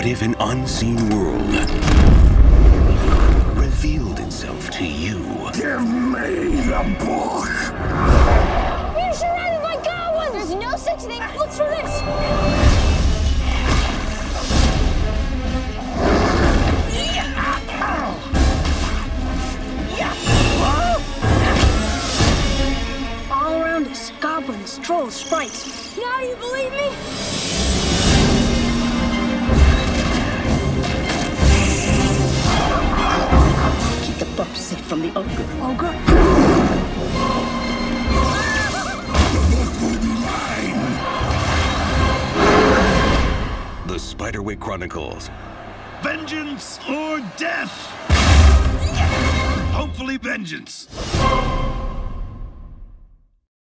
What if an unseen world revealed itself to you? Give me the book! We're surrounded by goblins! There's no such thing. Look through this! All around us, goblins, trolls, sprites. Now you believe me? The from the ogre. Ogre? The Spiderwick Chronicles. Vengeance or death? Hopefully, vengeance.